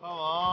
Come on.